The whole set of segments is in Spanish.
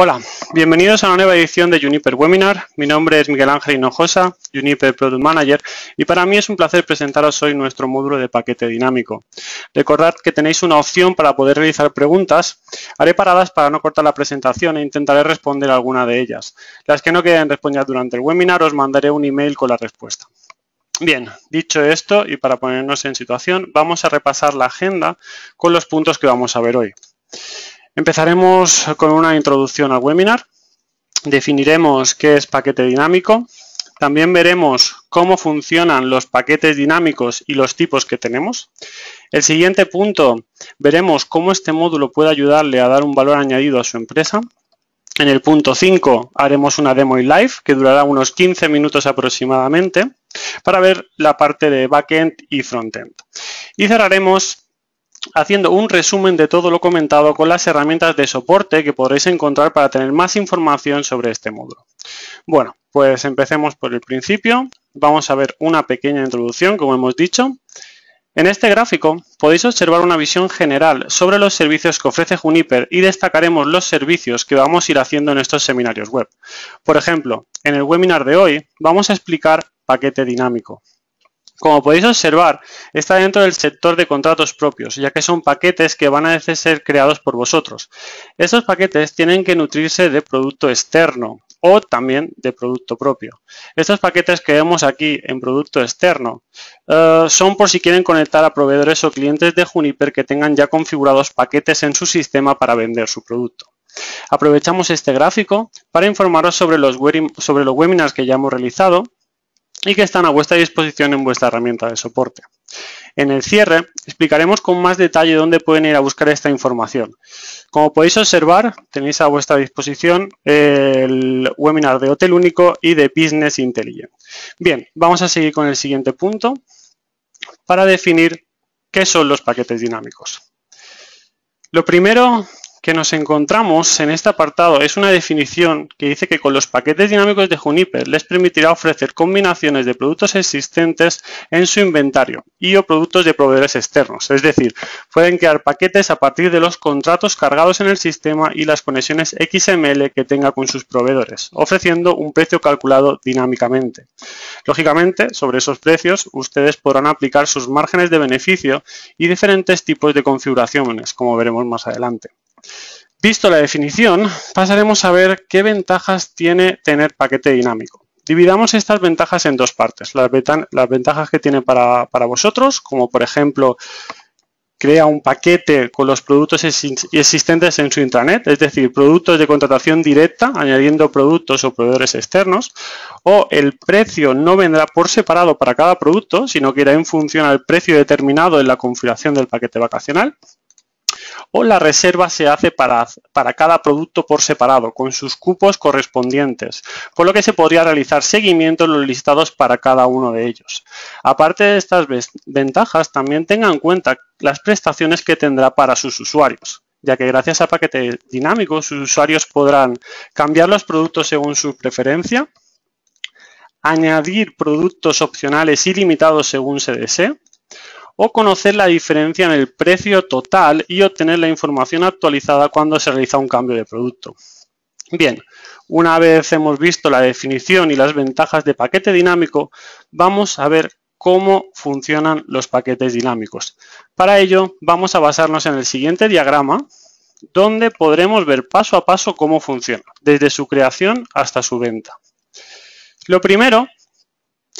Hola, bienvenidos a una nueva edición de Juniper Webinar. Mi nombre es Miguel Ángel Hinojosa, Juniper Product Manager, y para mí es un placer presentaros hoy nuestro módulo de paquete dinámico. Recordad que tenéis una opción para poder realizar preguntas. Haré paradas para no cortar la presentación e intentaré responder alguna de ellas. Las que no queden respondidas durante el webinar os mandaré un email con la respuesta. Bien, dicho esto y para ponernos en situación, vamos a repasar la agenda con los puntos que vamos a ver hoy. Empezaremos con una introducción al webinar. Definiremos qué es paquete dinámico. También veremos cómo funcionan los paquetes dinámicos y los tipos que tenemos. El siguiente punto, veremos cómo este módulo puede ayudarle a dar un valor añadido a su empresa. En el punto 5 haremos una demo in live que durará unos 15 minutos aproximadamente para ver la parte de backend y frontend. Y cerraremos haciendo un resumen de todo lo comentado con las herramientas de soporte que podréis encontrar para tener más información sobre este módulo. Bueno, pues empecemos por el principio. Vamos a ver una pequeña introducción, como hemos dicho. En este gráfico podéis observar una visión general sobre los servicios que ofrece Juniper y destacaremos los servicios que vamos a ir haciendo en estos seminarios web. Por ejemplo, en el webinar de hoy vamos a explicar paquete dinámico. Como podéis observar, está dentro del sector de contratos propios, ya que son paquetes que van a ser creados por vosotros. Estos paquetes tienen que nutrirse de producto externo o también de producto propio. Estos paquetes que vemos aquí en producto externo eh, son por si quieren conectar a proveedores o clientes de Juniper que tengan ya configurados paquetes en su sistema para vender su producto. Aprovechamos este gráfico para informaros sobre los, sobre los webinars que ya hemos realizado y que están a vuestra disposición en vuestra herramienta de soporte. En el cierre explicaremos con más detalle dónde pueden ir a buscar esta información. Como podéis observar, tenéis a vuestra disposición el webinar de Hotel Único y de Business Intelligence. Bien, vamos a seguir con el siguiente punto para definir qué son los paquetes dinámicos. Lo primero que nos encontramos en este apartado es una definición que dice que con los paquetes dinámicos de Juniper les permitirá ofrecer combinaciones de productos existentes en su inventario y o productos de proveedores externos. Es decir, pueden crear paquetes a partir de los contratos cargados en el sistema y las conexiones XML que tenga con sus proveedores, ofreciendo un precio calculado dinámicamente. Lógicamente, sobre esos precios, ustedes podrán aplicar sus márgenes de beneficio y diferentes tipos de configuraciones, como veremos más adelante. Visto la definición, pasaremos a ver qué ventajas tiene tener paquete dinámico. Dividamos estas ventajas en dos partes. Las, ventajas que tiene para, para, vosotros, como por ejemplo, crea un paquete con los productos existentes en su intranet, es decir, productos de contratación directa, añadiendo productos o proveedores externos, o el precio no vendrá por separado para cada producto, sino que irá en función al precio determinado en la configuración del paquete vacacional o la reserva se hace para, cada producto por separado, con sus cupos correspondientes, por lo que se podría realizar seguimiento en los listados para cada uno de ellos. Aparte de estas ventajas, también tengan en cuenta las prestaciones que tendrá para sus usuarios ya que gracias a paquete dinámico sus usuarios podrán cambiar los productos según su preferencia, añadir productos opcionales ilimitados según se desee, o conocer la diferencia en el precio total y obtener la información actualizada cuando se realiza un cambio de producto. Bien, una vez hemos visto la definición y las ventajas de paquete dinámico, vamos a ver cómo funcionan los paquetes dinámicos. Para ello, vamos a basarnos en el siguiente diagrama, donde podremos ver paso a paso cómo funciona, desde su creación hasta su venta. Lo primero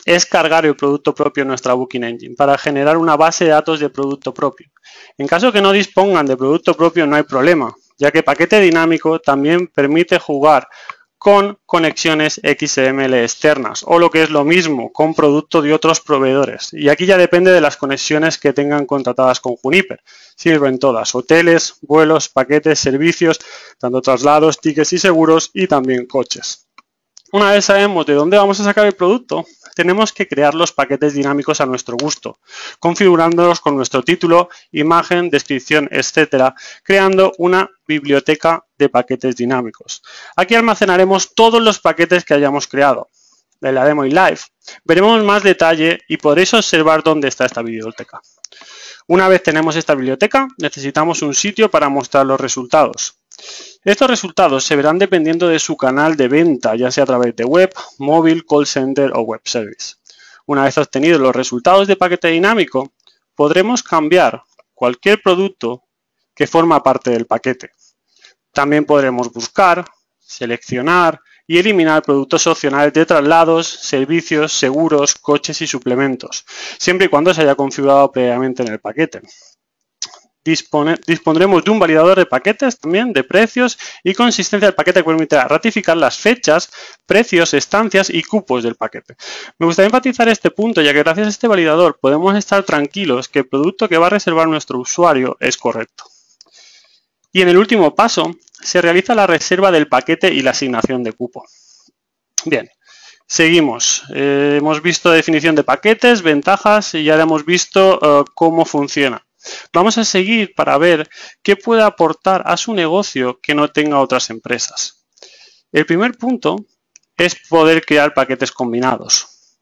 es cargar el producto propio en nuestra Booking Engine para generar una base de datos de producto propio. En caso que no dispongan de producto propio no hay problema, ya que paquete dinámico también permite jugar con conexiones XML externas o lo que es lo mismo, con producto de otros proveedores. Y aquí ya depende de las conexiones que tengan contratadas con Juniper. Sirven todas, hoteles, vuelos, paquetes, servicios, tanto traslados, tickets y seguros y también coches. Una vez sabemos de dónde vamos a sacar el producto, tenemos que crear los paquetes dinámicos a nuestro gusto, configurándolos con nuestro título, imagen, descripción, etcétera, creando una biblioteca de paquetes dinámicos. Aquí almacenaremos todos los paquetes que hayamos creado. En la demo y live veremos más detalle y podréis observar dónde está esta biblioteca. Una vez tenemos esta biblioteca, necesitamos un sitio para mostrar los resultados. Estos resultados se verán dependiendo de su canal de venta, ya sea a través de web, móvil, call center o web service. Una vez obtenidos los resultados de paquete dinámico, podremos cambiar cualquier producto que forma parte del paquete. También podremos buscar, seleccionar y eliminar productos opcionales de traslados, servicios, seguros, coches y suplementos, siempre y cuando se haya configurado previamente en el paquete. Dispondremos de un validador de paquetes también, de precios y consistencia del paquete que permitirá ratificar las fechas, precios, estancias y cupos del paquete. Me gustaría enfatizar este punto, ya que gracias a este validador podemos estar tranquilos que el producto que va a reservar nuestro usuario es correcto. Y en el último paso, se realiza la reserva del paquete y la asignación de cupo. Bien, seguimos. Eh, hemos visto definición de paquetes, ventajas y ya hemos visto eh, cómo funciona. Vamos a seguir para ver qué puede aportar a su negocio que no tenga otras empresas. El primer punto es poder crear paquetes combinados.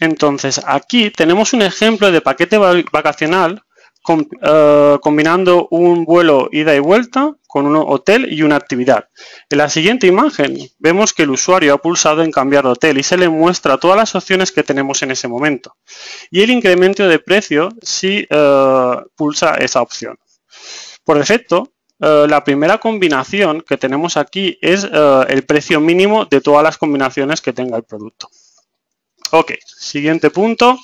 Entonces, aquí tenemos un ejemplo de paquete vacacional eh, combinando un vuelo ida y vuelta con un hotel y una actividad. En la siguiente imagen vemos que el usuario ha pulsado en cambiar de hotel y se le muestra todas las opciones que tenemos en ese momento. Y el incremento de precio si eh, pulsa esa opción. Por defecto, eh, la primera combinación que tenemos aquí es el precio mínimo de todas las combinaciones que tenga el producto. Ok, siguiente punto.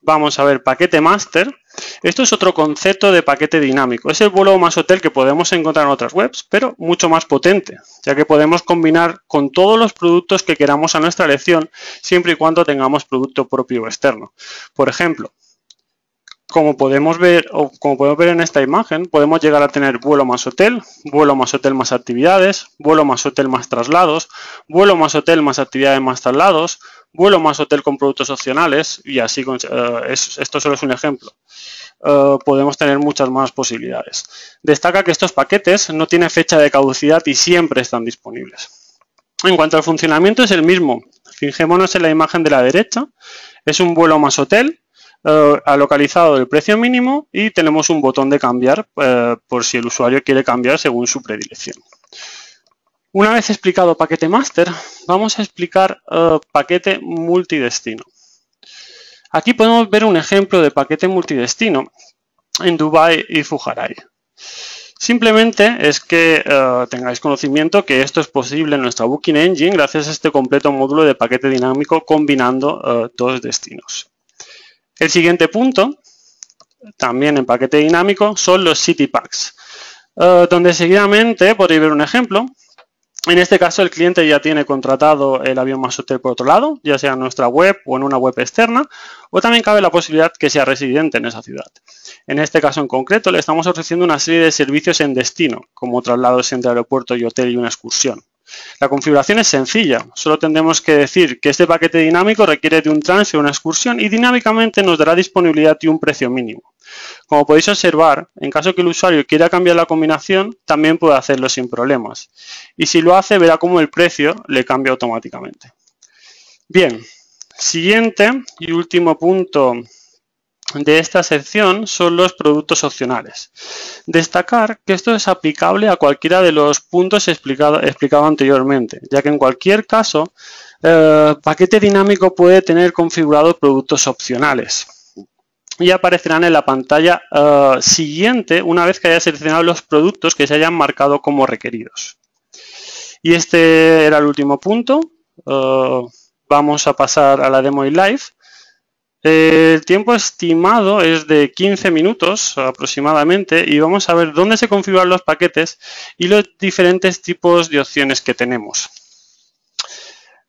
Vamos a ver paquete master. Esto es otro concepto de paquete dinámico. Es el vuelo más hotel que podemos encontrar en otras webs, pero mucho más potente, ya que podemos combinar con todos los productos que queramos a nuestra elección, siempre y cuando tengamos producto propio o externo. Por ejemplo, como podemos ver o como podemos ver en esta imagen, podemos llegar a tener vuelo más hotel, vuelo más hotel más actividades, vuelo más hotel más traslados, vuelo más hotel más actividades más traslados, vuelo más hotel con productos opcionales y así, eh, esto solo es un ejemplo. Eh, podemos tener muchas más posibilidades. Destaca que estos paquetes no tienen fecha de caducidad y siempre están disponibles. En cuanto al funcionamiento es el mismo. Fijémonos en la imagen de la derecha. Es un vuelo más hotel, eh, ha localizado el precio mínimo y tenemos un botón de cambiar por si el usuario quiere cambiar según su predilección. Una vez explicado paquete master, vamos a explicar uh, paquete multidestino. Aquí podemos ver un ejemplo de paquete multidestino en Dubai y Fujarai. Simplemente es que uh, tengáis conocimiento que esto es posible en nuestra Booking Engine gracias a este completo módulo de paquete dinámico combinando uh, dos destinos. El siguiente punto, también en paquete dinámico, son los City Packs, donde seguidamente podéis ver un ejemplo en este caso, el cliente ya tiene contratado el avión más hotel por otro lado, ya sea en nuestra web o en una web externa, o también cabe la posibilidad que sea residente en esa ciudad. En este caso en concreto, le estamos ofreciendo una serie de servicios en destino, como traslados entre aeropuerto y hotel y una excursión. La configuración es sencilla, solo tendremos que decir que este paquete dinámico requiere de un transfer o una excursión y dinámicamente nos dará disponibilidad y un precio mínimo. Como podéis observar, en caso que el usuario quiera cambiar la combinación, también puede hacerlo sin problemas. Y si lo hace, verá cómo el precio le cambia automáticamente. Bien, siguiente y último punto de esta sección son los productos opcionales. Destacar que esto es aplicable a cualquiera de los puntos explicados explicado anteriormente, ya que en cualquier caso, eh, paquete dinámico puede tener configurados productos opcionales y aparecerán en la pantalla eh, siguiente una vez que haya seleccionado los productos que se hayan marcado como requeridos. Y este era el último punto. Eh, vamos a pasar a la demo y live. El tiempo estimado es de 15 minutos aproximadamente y vamos a ver dónde se configuran los paquetes y los diferentes tipos de opciones que tenemos.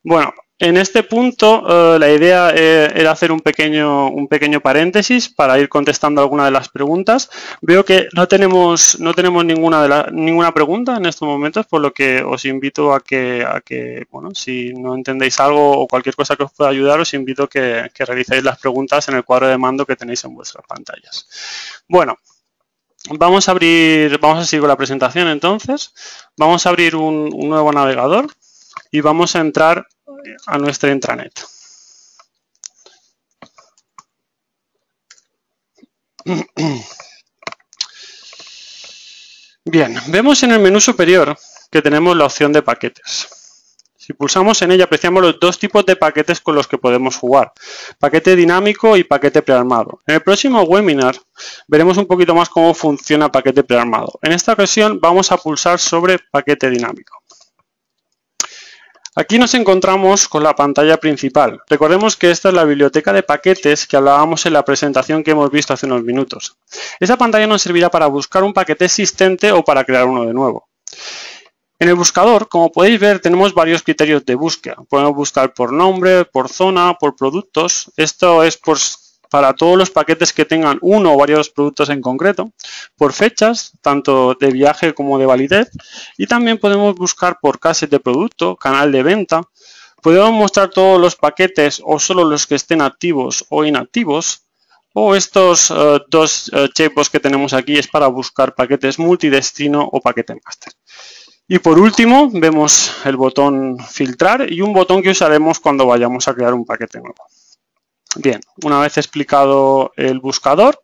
Bueno, en este punto eh, la idea eh, era hacer un pequeño, un pequeño paréntesis para ir contestando algunas de las preguntas. Veo que no tenemos, no tenemos ninguna, ninguna pregunta en estos momentos, por lo que os invito a que, a que, bueno, si no entendéis algo o cualquier cosa que os pueda ayudar, os invito a que, realicéis las preguntas en el cuadro de mando que tenéis en vuestras pantallas. Bueno, vamos a abrir, vamos a seguir con la presentación entonces. Vamos a abrir un nuevo navegador y vamos a entrar a nuestra intranet. Bien, vemos en el menú superior que tenemos la opción de paquetes. Si pulsamos en ella apreciamos los dos tipos de paquetes con los que podemos jugar, paquete dinámico y paquete prearmado. En el próximo webinar veremos un poquito más cómo funciona paquete prearmado. En esta ocasión vamos a pulsar sobre paquete dinámico. Aquí nos encontramos con la pantalla principal. Recordemos que esta es la biblioteca de paquetes que hablábamos en la presentación que hemos visto hace unos minutos. Esa pantalla nos servirá para buscar un paquete existente o para crear uno de nuevo. En el buscador, como podéis ver, tenemos varios criterios de búsqueda. Podemos buscar por nombre, por zona, por productos. Esto es para todos los paquetes que tengan uno o varios productos en concreto, por fechas, tanto de viaje como de validez, y también podemos buscar por clases de producto, canal de venta. Podemos mostrar todos los paquetes o solo los que estén activos o inactivos, o estos eh, dos uh, que tenemos aquí es para buscar paquetes multidestino o paquete master. Y por último, vemos el botón filtrar y un botón que usaremos cuando vayamos a crear un paquete nuevo. Bien, una vez explicado el buscador,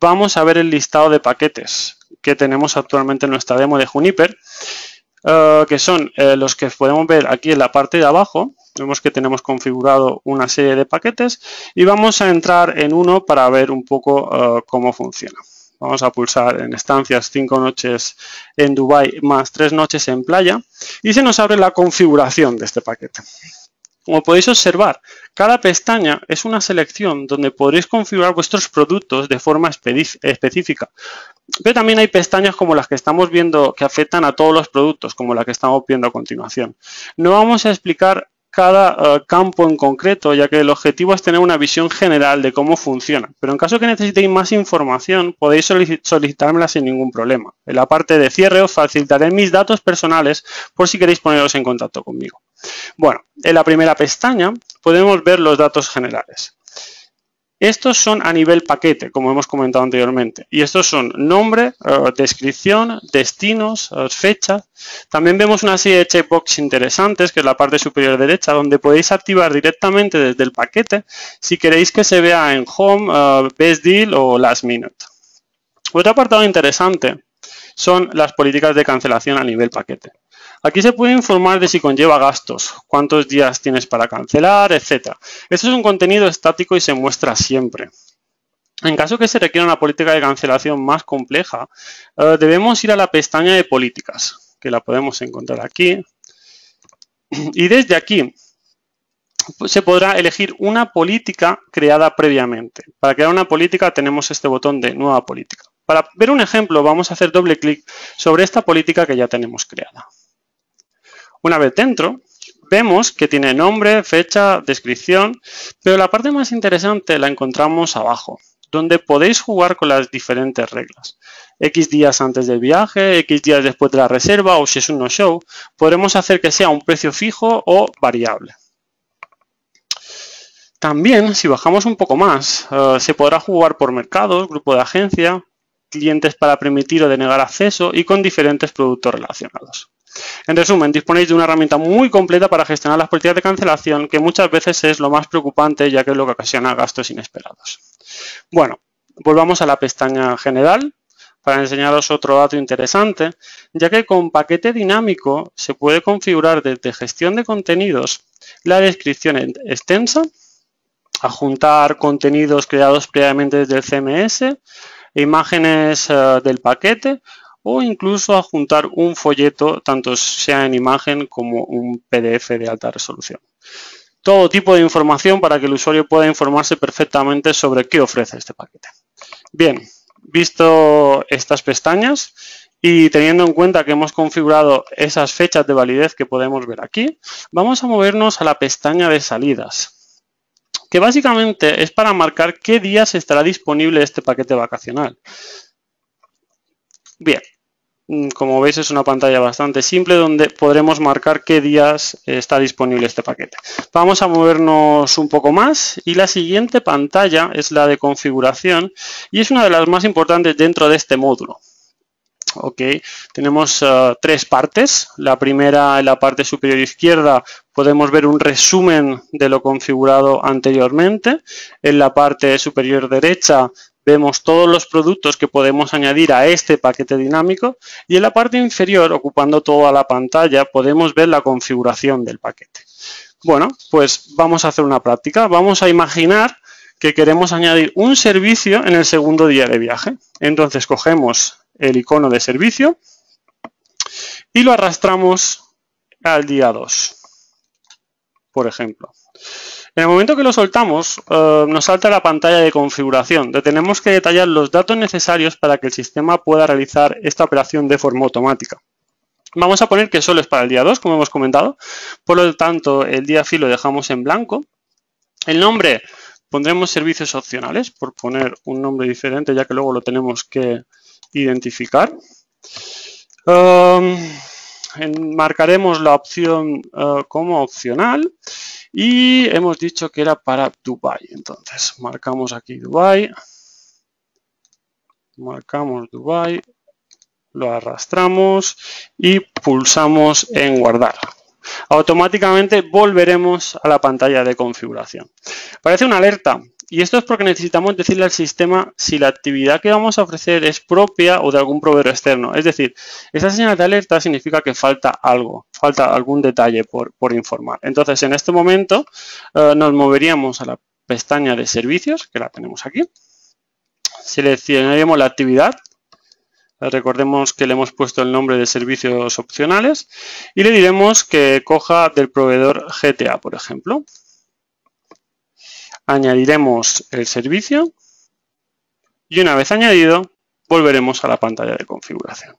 vamos a ver el listado de paquetes que tenemos actualmente en nuestra demo de Juniper, eh, que son eh, los que podemos ver aquí en la parte de abajo. Vemos que tenemos configurado una serie de paquetes y vamos a entrar en uno para ver un poco eh, cómo funciona. Vamos a pulsar en estancias 5 noches en Dubai más 3 noches en playa y se nos abre la configuración de este paquete. Como podéis observar, cada pestaña es una selección donde podréis configurar vuestros productos de forma específica. Pero también hay pestañas como las que estamos viendo que afectan a todos los productos, como la que estamos viendo a continuación. No vamos a explicar cada eh, campo en concreto, ya que el objetivo es tener una visión general de cómo funciona. Pero en caso que necesitéis más información, podéis solicitármela sin ningún problema. En la parte de cierre os facilitaré mis datos personales por si queréis poneros en contacto conmigo. Bueno, en la primera pestaña podemos ver los datos generales. Estos son a nivel paquete, como hemos comentado anteriormente. Y estos son nombre, eh, descripción, destinos, eh, fechas. También vemos una serie de checkbox interesantes, que es la parte superior derecha, donde podéis activar directamente desde el paquete si queréis que se vea en Home, eh, Best Deal o Last Minute. Otro apartado interesante son las políticas de cancelación a nivel paquete. Aquí se puede informar de si conlleva gastos, cuántos días tienes para cancelar, etc. Esto es un contenido estático y se muestra siempre. En caso que se requiera una política de cancelación más compleja, eh, debemos ir a la pestaña de políticas, que la podemos encontrar aquí. Y desde aquí se podrá elegir una política creada previamente. Para crear una política tenemos este botón de nueva política. Para ver un ejemplo vamos a hacer doble clic sobre esta política que ya tenemos creada. Una vez dentro, vemos que tiene nombre, fecha, descripción, pero la parte más interesante la encontramos abajo, donde podéis jugar con las diferentes reglas. X días antes del viaje, X días después de la reserva o si es un no-show, podremos hacer que sea un precio fijo o variable. También, si bajamos un poco más, eh, se podrá jugar por mercados, grupo de agencia, clientes para permitir o denegar acceso y con diferentes productos relacionados. En resumen, disponéis de una herramienta muy completa para gestionar las políticas de cancelación, que muchas veces es lo más preocupante, ya que es lo que ocasiona gastos inesperados. Bueno, volvamos a la pestaña general para enseñaros otro dato interesante, ya que con paquete dinámico se puede configurar desde gestión de contenidos la descripción extensa, adjuntar contenidos creados previamente desde el CMS, imágenes eh, del paquete o incluso adjuntar un folleto, tanto sea en imagen como un PDF de alta resolución. Todo tipo de información para que el usuario pueda informarse perfectamente sobre qué ofrece este paquete. Bien, visto estas pestañas y teniendo en cuenta que hemos configurado esas fechas de validez que podemos ver aquí, vamos a movernos a la pestaña de salidas, que básicamente es para marcar qué días estará disponible este paquete vacacional. Bien, mm, como veis es una pantalla bastante simple donde podremos marcar qué días está disponible este paquete. Vamos a movernos un poco más y la siguiente pantalla es la de configuración y es una de las más importantes dentro de este módulo. Ok, tenemos uh, tres partes. La primera, en la parte superior izquierda, podemos ver un resumen de lo configurado anteriormente. En la parte superior derecha vemos todos los productos que podemos añadir a este paquete dinámico y en la parte inferior, ocupando toda la pantalla, podemos ver la configuración del paquete. Bueno, pues vamos a hacer una práctica. Vamos a imaginar que queremos añadir un servicio en el segundo día de viaje. Entonces cogemos el icono de servicio y lo arrastramos al día 2, por ejemplo. En el momento que lo soltamos, eh, nos salta la pantalla de configuración, donde tenemos que detallar los datos necesarios para que el sistema pueda realizar esta operación de forma automática. Vamos a poner que solo es para el día 2, como hemos comentado. Por lo tanto, el día fi lo dejamos en blanco. El nombre pondremos servicios opcionales, por poner un nombre diferente, ya que luego lo tenemos que identificar. Um, marcaremos la opción uh, como opcional y hemos dicho que era para Dubai. Entonces, marcamos aquí Dubai. Marcamos Dubai. Lo arrastramos y pulsamos en guardar. Automáticamente volveremos a la pantalla de configuración. Parece una alerta y esto es porque necesitamos decirle al sistema si la actividad que vamos a ofrecer es propia o de algún proveedor externo. Es decir, esa señal de alerta significa que falta algo, falta algún detalle por, informar. Entonces, en este momento eh, nos moveríamos a la pestaña de servicios, que la tenemos aquí. Seleccionaríamos la actividad. Recordemos que le hemos puesto el nombre de servicios opcionales y le diremos que coja del proveedor GTA, por ejemplo añadiremos el servicio y una vez añadido volveremos a la pantalla de configuración.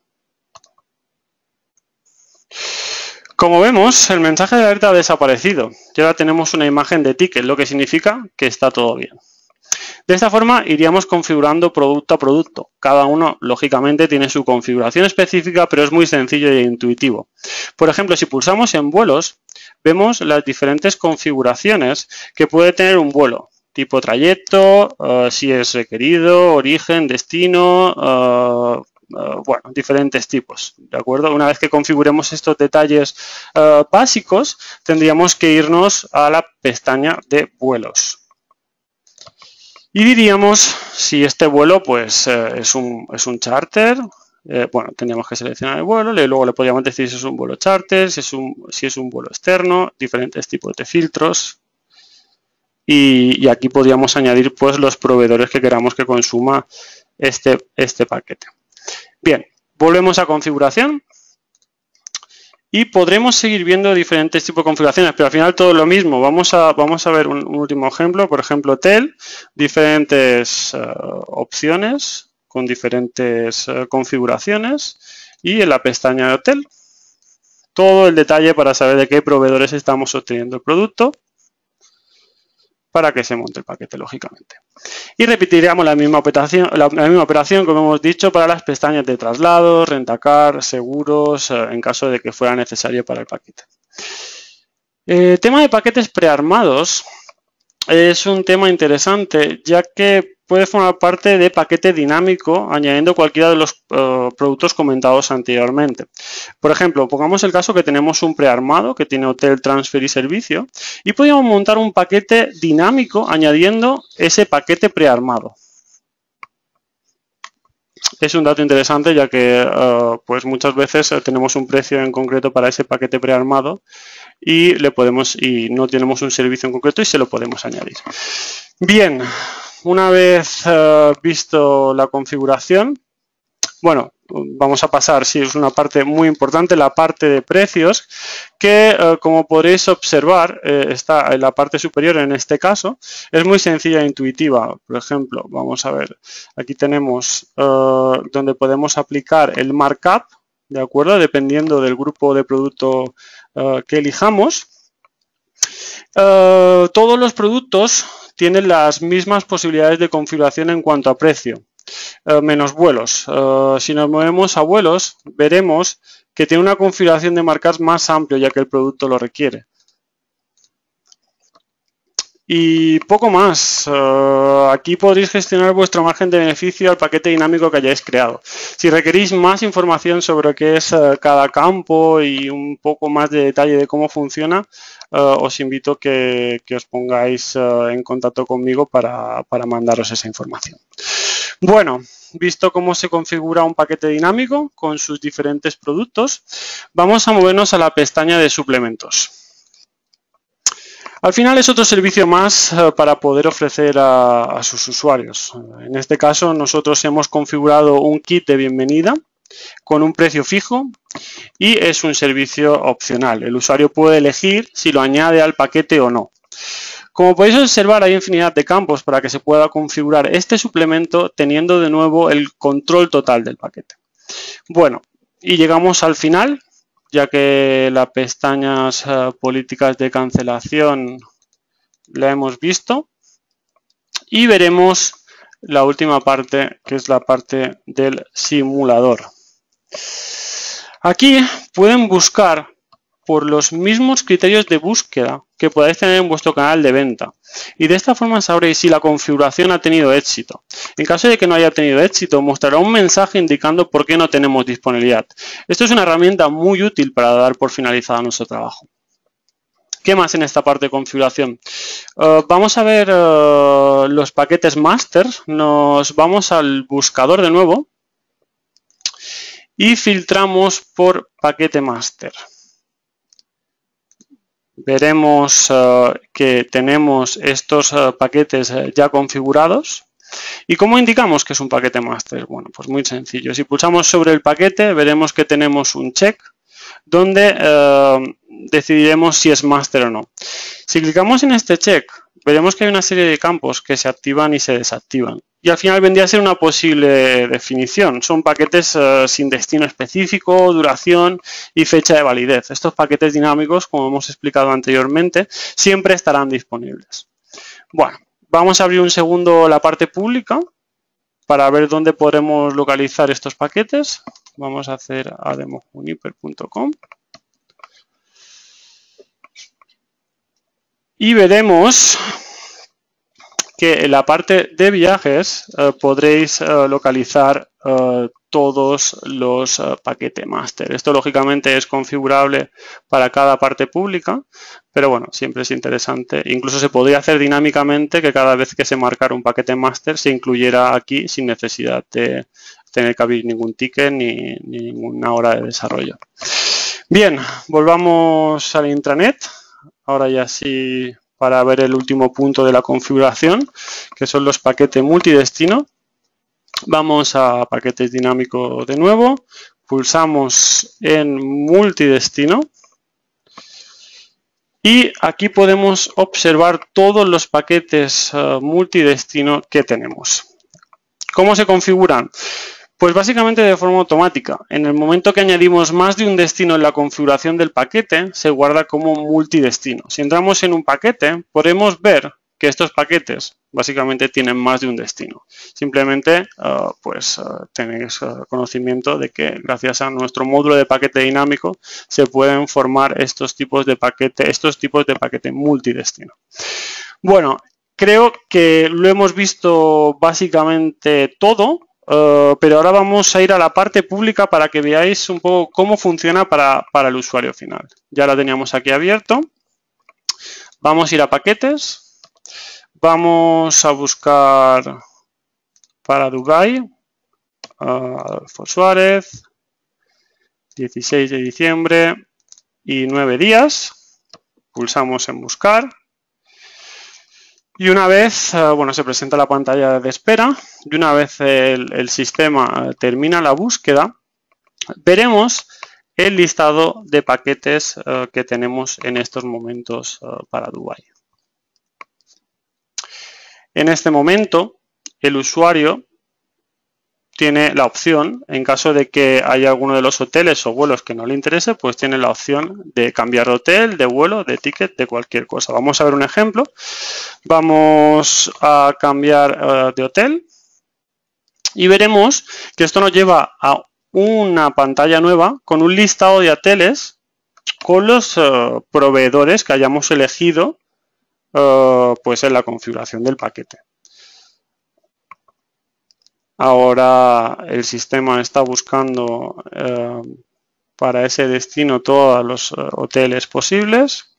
Como vemos, el mensaje de alerta ha desaparecido y ahora tenemos una imagen de ticket, lo que significa que está todo bien. De esta forma iríamos configurando producto a producto. Cada uno, lógicamente, tiene su configuración específica, pero es muy sencillo e intuitivo. Por ejemplo, si pulsamos en vuelos, vemos las diferentes configuraciones que puede tener un vuelo. Tipo trayecto, eh, si es requerido, origen, destino, eh, eh, bueno, diferentes tipos, ¿de acuerdo? Una vez que configuremos estos detalles básicos, tendríamos que irnos a la pestaña de vuelos. Y diríamos si este vuelo pues es, un, es un charter, eh, bueno, tendríamos que seleccionar el vuelo, y luego le podríamos decir si es un vuelo charter, si es un, si es un vuelo externo, diferentes tipos de filtros. Y, aquí podríamos añadir pues los proveedores que queramos que consuma este, este paquete. Bien, volvemos a configuración y podremos seguir viendo diferentes tipos de configuraciones, pero al final todo lo mismo. Vamos a, ver un, último ejemplo, por ejemplo, hotel, diferentes eh, opciones, con diferentes eh, configuraciones y en la pestaña de hotel todo el detalle para saber de qué proveedores estamos obteniendo el producto para que se monte el paquete, lógicamente. Y repetiríamos la misma operación, la, misma operación como hemos dicho, para las pestañas de traslado, rentacar, seguros, eh, en caso de que fuera necesario para el paquete. El eh, tema de paquetes prearmados es un tema interesante, ya que puede formar parte de paquete dinámico añadiendo cualquiera de los eh, productos comentados anteriormente. Por ejemplo, pongamos el caso que tenemos un prearmado que tiene hotel, transfer y servicio y podríamos montar un paquete dinámico añadiendo ese paquete prearmado. Es un dato interesante ya que eh, pues muchas veces eh, tenemos un precio en concreto para ese paquete prearmado y le podemos y no tenemos un servicio en concreto y se lo podemos añadir. Bien, una vez eh, visto la configuración, bueno, vamos a pasar, sí, es una parte muy importante, la parte de precios, que eh, como podréis observar, eh, está en la parte superior en este caso, es muy sencilla e intuitiva. Por ejemplo, vamos a ver, aquí tenemos donde podemos aplicar el markup, ¿de acuerdo? Dependiendo del grupo de producto que elijamos. Todos los productos tiene las mismas posibilidades de configuración en cuanto a precio, eh, menos vuelos. Eh, si nos movemos a vuelos, veremos que tiene una configuración de marcas más amplio ya que el producto lo requiere. Y poco más. Eh, aquí podréis gestionar vuestro margen de beneficio al paquete dinámico que hayáis creado. Si requerís más información sobre qué es cada campo y un poco más de detalle de cómo funciona, eh, os invito que, que os pongáis eh, en contacto conmigo para, para mandaros esa información. Bueno, visto cómo se configura un paquete dinámico con sus diferentes productos, vamos a movernos a la pestaña de suplementos. Al final es otro servicio más eh, para poder ofrecer a, sus usuarios. En este caso nosotros hemos configurado un kit de bienvenida con un precio fijo y es un servicio opcional. El usuario puede elegir si lo añade al paquete o no. Como podéis observar, hay infinidad de campos para que se pueda configurar este suplemento teniendo de nuevo el control total del paquete. Bueno, y llegamos al final, ya que las pestañas eh, políticas de cancelación la hemos visto. Y veremos la última parte, que es la parte del simulador. Aquí pueden buscar por los mismos criterios de búsqueda que podáis tener en vuestro canal de venta. Y de esta forma sabréis si la configuración ha tenido éxito. En caso de que no haya tenido éxito, mostrará un mensaje indicando por qué no tenemos disponibilidad. Esto es una herramienta muy útil para dar por finalizado nuestro trabajo. ¿Qué más en esta parte de configuración? Eh, vamos a ver eh, los paquetes master. Nos vamos al buscador de nuevo y filtramos por paquete master veremos eh, que tenemos estos eh, paquetes eh, ya configurados. ¿Y cómo indicamos que es un paquete master? Bueno, pues muy sencillo. Si pulsamos sobre el paquete, veremos que tenemos un check donde decidiremos si es master o no. Si clicamos en este check, veremos que hay una serie de campos que se activan y se desactivan y al final vendría a ser una posible definición. Son paquetes eh, sin destino específico, duración y fecha de validez. Estos paquetes dinámicos, como hemos explicado anteriormente, siempre estarán disponibles. Bueno, vamos a abrir un segundo la parte pública para ver dónde podremos localizar estos paquetes. Vamos a hacer ademojuniper.com y veremos que en la parte de viajes eh, podréis eh, localizar eh, todos los paquetes master. Esto lógicamente es configurable para cada parte pública, pero bueno, siempre es interesante. Incluso se podría hacer dinámicamente que cada vez que se marcara un paquete master se incluyera aquí sin necesidad de tener que abrir ningún ticket ni, ni ninguna hora de desarrollo. Bien, volvamos al intranet. Ahora ya sí para ver el último punto de la configuración, que son los paquetes multidestino. Vamos a paquetes dinámicos de nuevo, pulsamos en multidestino y aquí podemos observar todos los paquetes uh, multidestino que tenemos. ¿Cómo se configuran? Pues básicamente de forma automática. En el momento que añadimos más de un destino en la configuración del paquete, se guarda como multidestino. Si entramos en un paquete, podemos ver que estos paquetes básicamente tienen más de un destino. Simplemente, uh, pues uh, tenéis uh, conocimiento de que gracias a nuestro módulo de paquete dinámico se pueden formar estos tipos de paquete, estos tipos de paquete multidestino. Bueno, creo que lo hemos visto básicamente todo. Eh, pero ahora vamos a ir a la parte pública para que veáis un poco cómo funciona para, el usuario final. Ya la teníamos aquí abierto. Vamos a ir a paquetes. Vamos a buscar para Dubai. Adolfo Suárez. 16 de diciembre y 9 días. Pulsamos en buscar. Y una vez, eh, bueno, se presenta la pantalla de espera y una vez el, sistema termina la búsqueda, veremos el listado de paquetes eh, que tenemos en estos momentos eh, para Dubai. En este momento, el usuario tiene la opción, en caso de que haya alguno de los hoteles o vuelos que no le interese, pues tiene la opción de cambiar de hotel, de vuelo, de ticket, de cualquier cosa. Vamos a ver un ejemplo. Vamos a cambiar eh, de hotel y veremos que esto nos lleva a una pantalla nueva con un listado de hoteles con los eh, proveedores que hayamos elegido eh, pues en la configuración del paquete. Ahora el sistema está buscando eh, para ese destino todos los eh, hoteles posibles.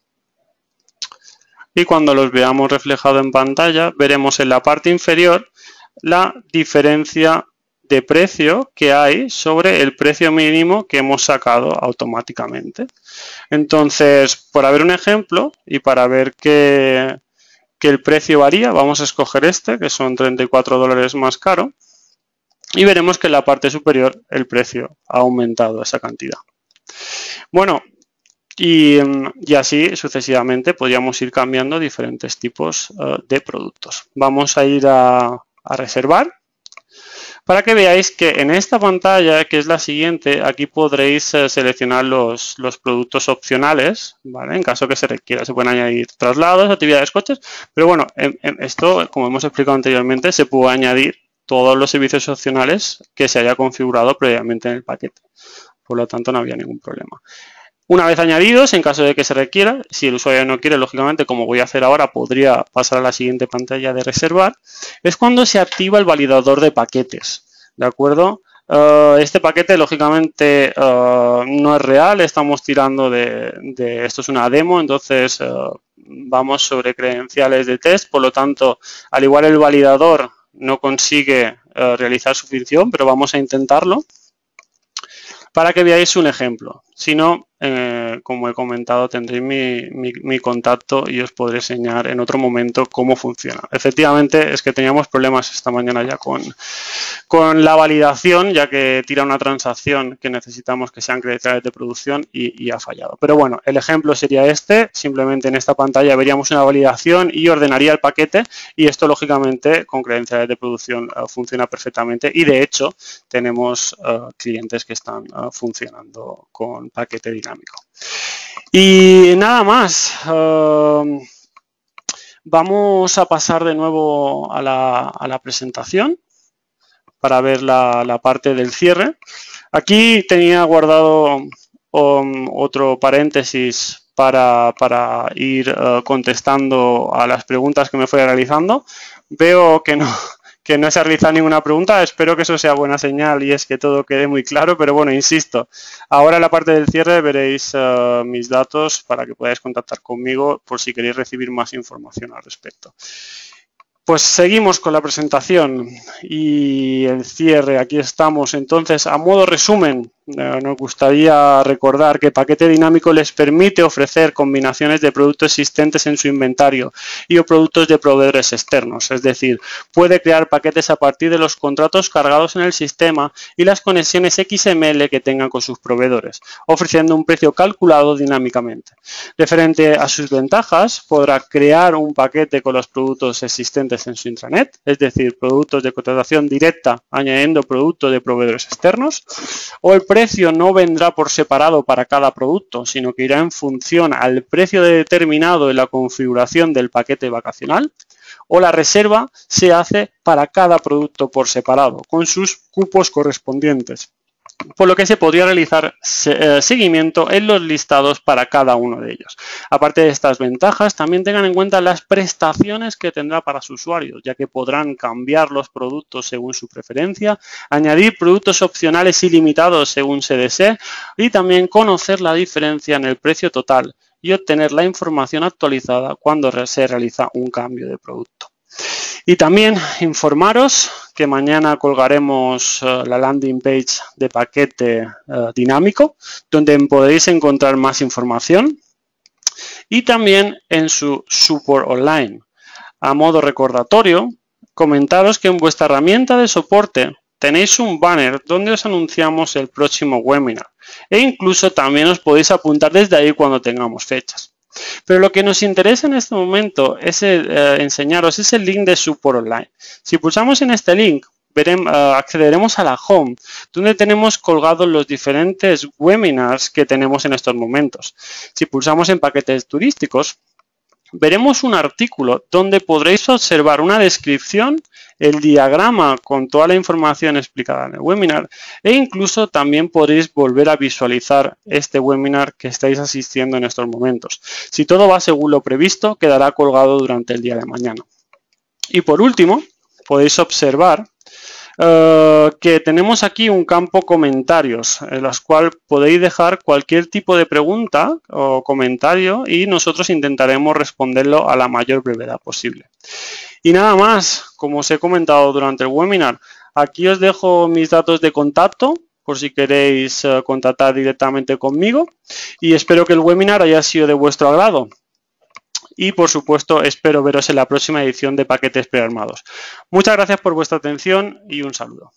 Y cuando los veamos reflejados en pantalla, veremos en la parte inferior la diferencia de precio que hay sobre el precio mínimo que hemos sacado automáticamente. Entonces, por ver un ejemplo y para ver que, que el precio varía, vamos a escoger este, que son 34 dólares más caro, y veremos que en la parte superior el precio ha aumentado esa cantidad. Bueno, y, así sucesivamente podríamos ir cambiando diferentes tipos eh, de productos. Vamos a ir a reservar para que veáis que en esta pantalla, que es la siguiente, aquí podréis eh, seleccionar los, productos opcionales, ¿vale? En caso que se requiera, se pueden añadir traslados, actividades, coches, pero bueno, en, esto, como hemos explicado anteriormente, se puede añadir todos los servicios opcionales que se haya configurado previamente en el paquete. Por lo tanto, no había ningún problema. Una vez añadidos, en caso de que se requiera, si el usuario no quiere, lógicamente, como voy a hacer ahora, podría pasar a la siguiente pantalla de reservar, es cuando se activa el validador de paquetes. ¿De acuerdo? Eh, este paquete, lógicamente, eh, no es real, estamos tirando de, esto es una demo, entonces eh, vamos sobre credenciales de test, por lo tanto, al igual el validador no consigue realizar su función, pero vamos a intentarlo para que veáis un ejemplo. Si no, eh, como he comentado, tendréis mi, contacto y os podré enseñar en otro momento cómo funciona. Efectivamente, es que teníamos problemas esta mañana ya con, con la validación, ya que tira una transacción que necesitamos que sean credenciales de producción y, ha fallado. Pero bueno, el ejemplo sería este. Simplemente en esta pantalla veríamos una validación y ordenaría el paquete y esto, lógicamente, con credenciales de producción eh, funciona perfectamente y, de hecho, tenemos eh, clientes que están funcionando con paquete dinámico. Y nada más. Um, vamos a pasar de nuevo a la, presentación para ver la, parte del cierre. Aquí tenía guardado um, otro paréntesis para, ir uh, contestando a las preguntas que me fue realizando. Veo que no, que no se ha realizado ninguna pregunta. Espero que eso sea buena señal y es que todo quede muy claro, pero bueno, insisto, ahora en la parte del cierre veréis eh, mis datos para que podáis contactar conmigo por si queréis recibir más información al respecto. Pues seguimos con la presentación y el cierre. Aquí estamos. Entonces, a modo resumen, nos gustaría recordar que Paquete Dinámico les permite ofrecer combinaciones de productos existentes en su inventario y o productos de proveedores externos. Es decir, puede crear paquetes a partir de los contratos cargados en el sistema y las conexiones XML que tengan con sus proveedores, ofreciendo un precio calculado dinámicamente. Referente a sus ventajas, podrá crear un paquete con los productos existentes en su intranet, es decir, productos de contratación directa añadiendo productos de proveedores externos, o el precio no vendrá por separado para cada producto, sino que irá en función al precio determinado en la configuración del paquete vacacional, o la reserva se hace para cada producto por separado, con sus cupos correspondientes por lo que se podría realizar eh, seguimiento en los listados para cada uno de ellos. Aparte de estas ventajas, también tengan en cuenta las prestaciones que tendrá para sus usuarios, ya que podrán cambiar los productos según su preferencia, añadir productos opcionales ilimitados según se desee y también conocer la diferencia en el precio total y obtener la información actualizada cuando se realiza un cambio de producto. Y también informaros que mañana colgaremos eh, la landing page de paquete eh, dinámico, donde podéis encontrar más información y también en su support online. A modo recordatorio, comentaros que en vuestra herramienta de soporte tenéis un banner donde os anunciamos el próximo webinar e incluso también os podéis apuntar desde ahí cuando tengamos fechas. Pero lo que nos interesa en este momento es eh, enseñaros es el link de Support Online. Si pulsamos en este link, eh, accederemos a la home, donde tenemos colgados los diferentes webinars que tenemos en estos momentos. Si pulsamos en paquetes turísticos, veremos un artículo donde podréis observar una descripción, el diagrama con toda la información explicada en el webinar e incluso también podréis volver a visualizar este webinar que estáis asistiendo en estos momentos. Si todo va según lo previsto, quedará colgado durante el día de mañana. Y por último, podéis observar eh, que tenemos aquí un campo comentarios, en los cual podéis dejar cualquier tipo de pregunta o comentario y nosotros intentaremos responderlo a la mayor brevedad posible. Y nada más, como os he comentado durante el webinar, aquí os dejo mis datos de contacto por si queréis eh, contactar directamente conmigo y espero que el webinar haya sido de vuestro agrado. Y por supuesto, espero veros en la próxima edición de Paquetes Prearmados. Muchas gracias por vuestra atención y un saludo.